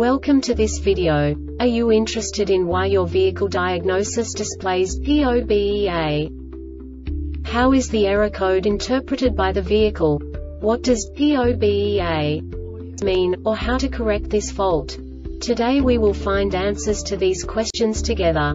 Welcome to this video. Are you interested in why your vehicle diagnosis displays P0BEA? How is the error code interpreted by the vehicle? What does P0BEA mean, or how to correct this fault? Today we will find answers to these questions together.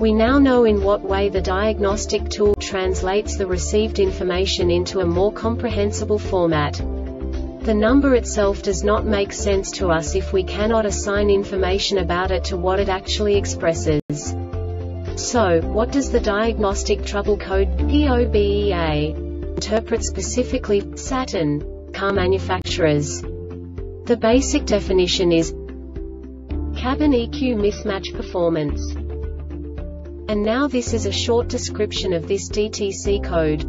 We now know in what way the diagnostic tool translates the received information into a more comprehensible format. The number itself does not make sense to us if we cannot assign information about it to what it actually expresses. So, what does the diagnostic trouble code P0BEA interpret specifically Saturn car manufacturers? The basic definition is cabin EQ mismatch performance. And now this is a short description of this DTC code.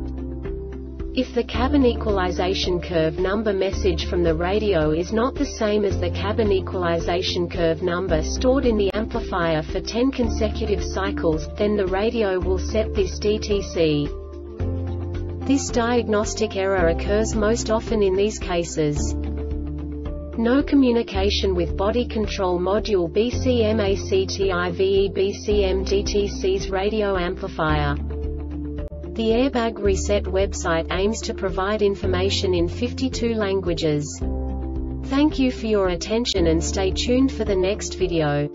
If the cabin equalization curve number message from the radio is not the same as the cabin equalization curve number stored in the amplifier for 10 consecutive cycles, then the radio will set this DTC. This diagnostic error occurs most often in these cases. No communication with body control module BCMACTIVE BCM-DTC's radio amplifier. The Airbag Reset website aims to provide information in 52 languages. Thank you for your attention and stay tuned for the next video.